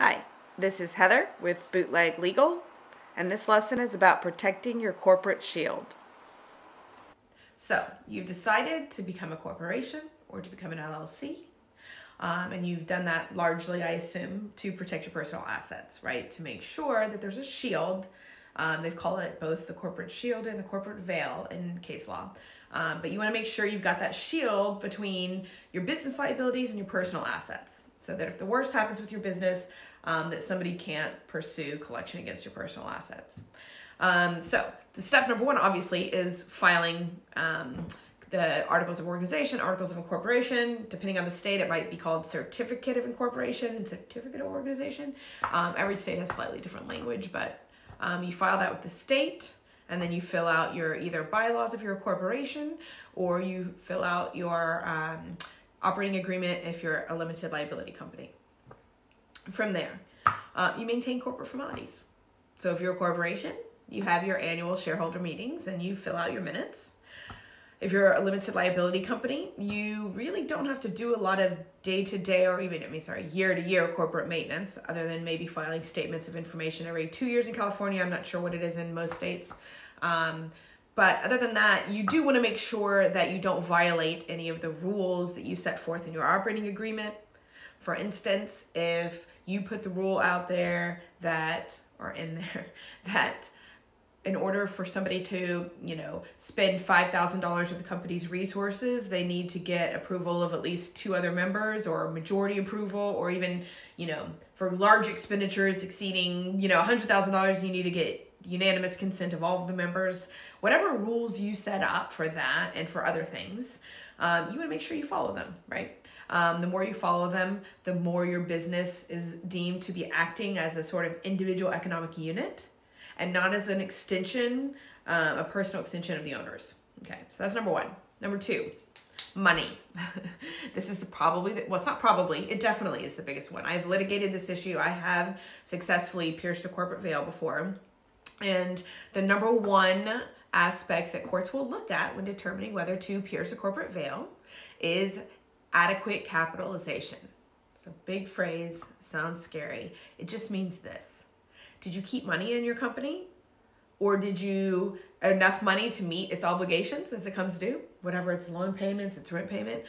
Hi, this is Heather with Bootleg Legal, and this lesson is about protecting your corporate shield. So, you've decided to become a corporation or to become an LLC, um, and you've done that largely, I assume, to protect your personal assets, right? To make sure that there's a shield. Um, they call it both the corporate shield and the corporate veil in case law. Um, but you want to make sure you've got that shield between your business liabilities and your personal assets so that if the worst happens with your business, um, that somebody can't pursue collection against your personal assets. Um, so the step number one, obviously, is filing um, the articles of organization, articles of incorporation. Depending on the state, it might be called certificate of incorporation and certificate of organization. Um, every state has slightly different language, but um, you file that with the state and then you fill out your either bylaws of your corporation or you fill out your um, operating agreement if you're a limited liability company. From there, uh, you maintain corporate formalities. So if you're a corporation, you have your annual shareholder meetings and you fill out your minutes. If you're a limited liability company, you really don't have to do a lot of day to day or even, I mean, sorry, year to year corporate maintenance, other than maybe filing statements of information every two years in California. I'm not sure what it is in most states. Um, but other than that, you do want to make sure that you don't violate any of the rules that you set forth in your operating agreement. For instance, if you put the rule out there that, or in there, that in order for somebody to, you know, spend $5,000 of the company's resources, they need to get approval of at least two other members or majority approval or even, you know, for large expenditures exceeding, you know, $100,000, you need to get unanimous consent of all of the members, whatever rules you set up for that and for other things, um, you want to make sure you follow them, right? Um, the more you follow them, the more your business is deemed to be acting as a sort of individual economic unit and not as an extension, uh, a personal extension of the owners. Okay, so that's number one. Number two, money. this is the probably, the, well, it's not probably, it definitely is the biggest one. I've litigated this issue. I have successfully pierced the corporate veil before. And the number one aspect that courts will look at when determining whether to pierce a corporate veil is adequate capitalization. So big phrase, sounds scary. It just means this. Did you keep money in your company? Or did you enough money to meet its obligations as it comes due? Whatever it's loan payments, it's rent payment,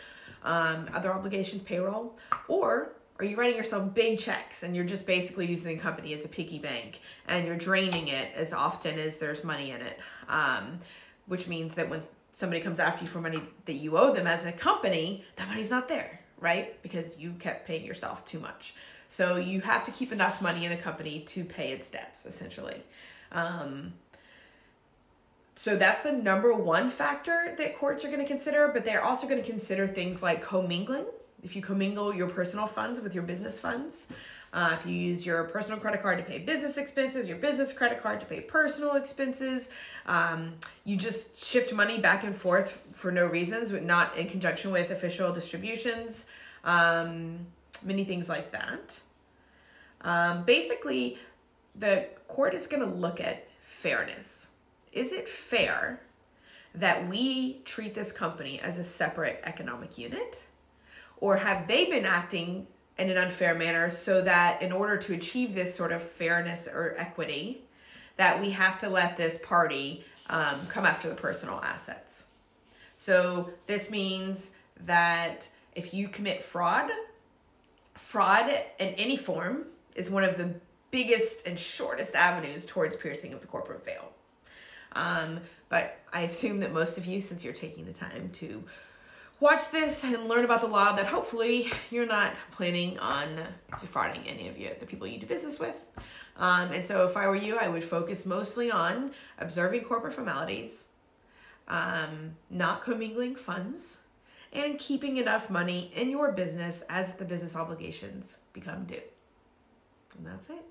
um, other obligations, payroll. Or are you writing yourself big checks and you're just basically using the company as a piggy bank and you're draining it as often as there's money in it? Um, which means that when somebody comes after you for money that you owe them as a company, that money's not there, right? Because you kept paying yourself too much. So you have to keep enough money in the company to pay its debts, essentially. Um, so that's the number one factor that courts are going to consider, but they're also going to consider things like commingling if you commingle your personal funds with your business funds, uh, if you use your personal credit card to pay business expenses, your business credit card to pay personal expenses, um, you just shift money back and forth for no reasons, but not in conjunction with official distributions, um, many things like that. Um, basically, the court is going to look at fairness. Is it fair that we treat this company as a separate economic unit? Or have they been acting in an unfair manner so that in order to achieve this sort of fairness or equity, that we have to let this party um, come after the personal assets? So this means that if you commit fraud, fraud in any form is one of the biggest and shortest avenues towards piercing of the corporate veil. Um, but I assume that most of you, since you're taking the time to watch this and learn about the law that hopefully you're not planning on defrauding any of you, the people you do business with. Um, and so if I were you, I would focus mostly on observing corporate formalities, um, not commingling funds, and keeping enough money in your business as the business obligations become due. And that's it.